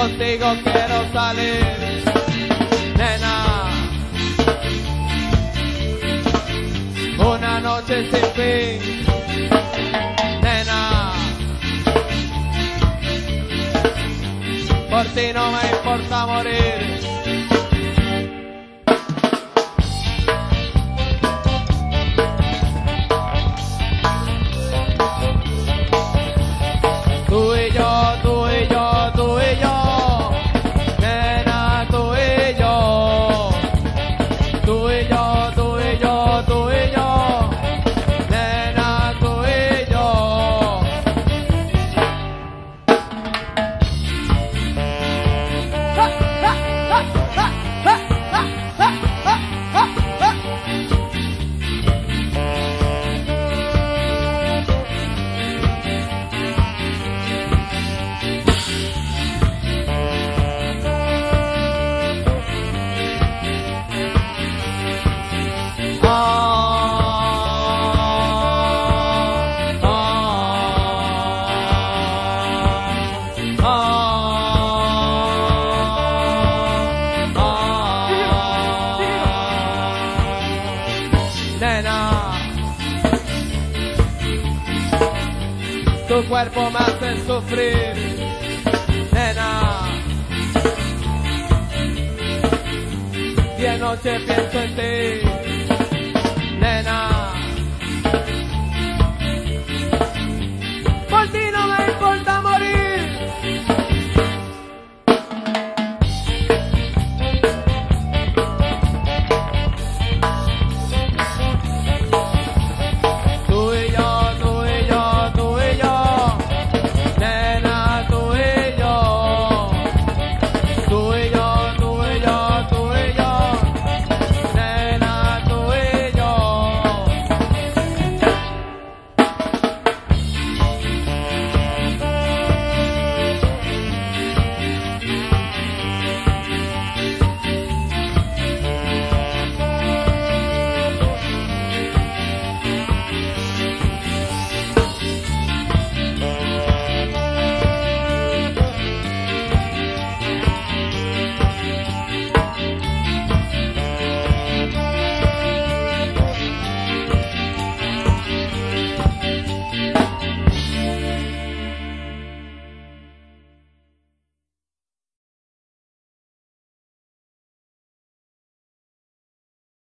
contigo quiero salir, nena. Una noche sin fin, nena. Por ti no me importa morir. Tu cuerpo me hace sufrir, nena. Día y noche pienso en ti.